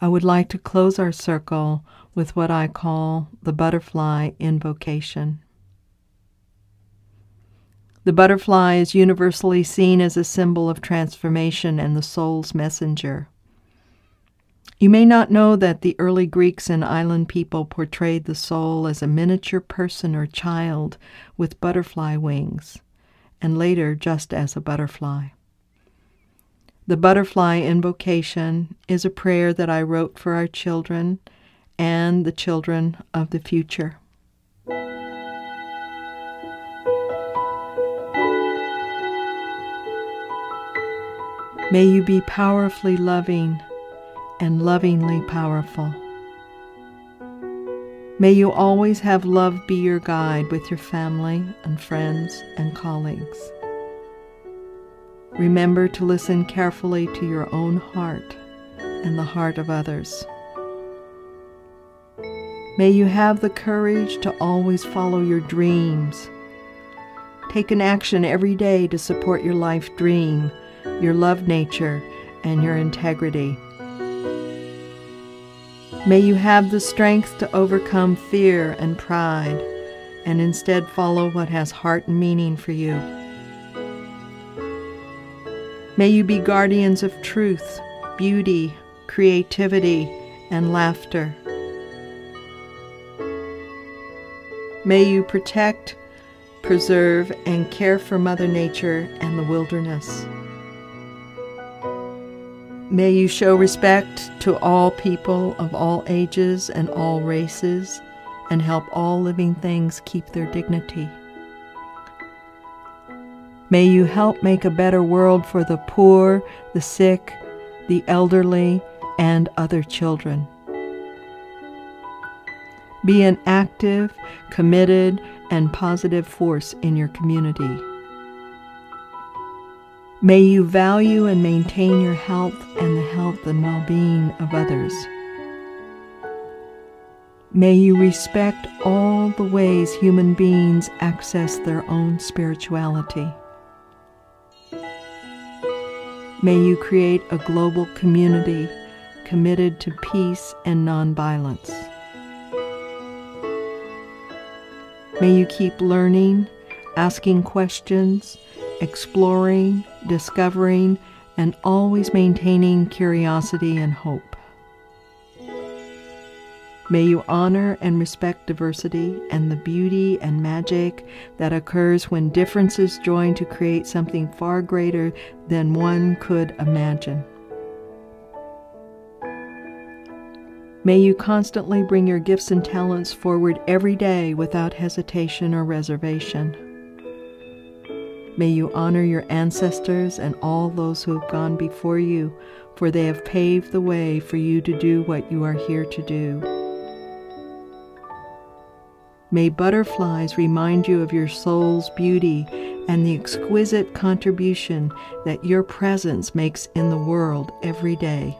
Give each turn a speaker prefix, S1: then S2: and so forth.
S1: I would like to close our circle with what I call the butterfly invocation. The butterfly is universally seen as a symbol of transformation and the soul's messenger. You may not know that the early Greeks and island people portrayed the soul as a miniature person or child with butterfly wings, and later just as a butterfly. The butterfly invocation is a prayer that I wrote for our children and the children of the future. May you be powerfully loving and lovingly powerful. May you always have love be your guide with your family and friends and colleagues. Remember to listen carefully to your own heart and the heart of others. May you have the courage to always follow your dreams. Take an action every day to support your life dream, your love nature, and your integrity. May you have the strength to overcome fear and pride and instead follow what has heart and meaning for you. May you be guardians of truth, beauty, creativity, and laughter. May you protect, preserve, and care for Mother Nature and the wilderness. May you show respect to all people of all ages and all races, and help all living things keep their dignity. May you help make a better world for the poor, the sick, the elderly, and other children. Be an active, committed, and positive force in your community. May you value and maintain your health and the health and well being of others. May you respect all the ways human beings access their own spirituality. May you create a global community committed to peace and nonviolence. May you keep learning, asking questions, exploring, discovering, and always maintaining curiosity and hope. May you honor and respect diversity and the beauty and magic that occurs when differences join to create something far greater than one could imagine. May you constantly bring your gifts and talents forward every day without hesitation or reservation. May you honor your ancestors and all those who have gone before you, for they have paved the way for you to do what you are here to do. May butterflies remind you of your soul's beauty and the exquisite contribution that your presence makes in the world every day.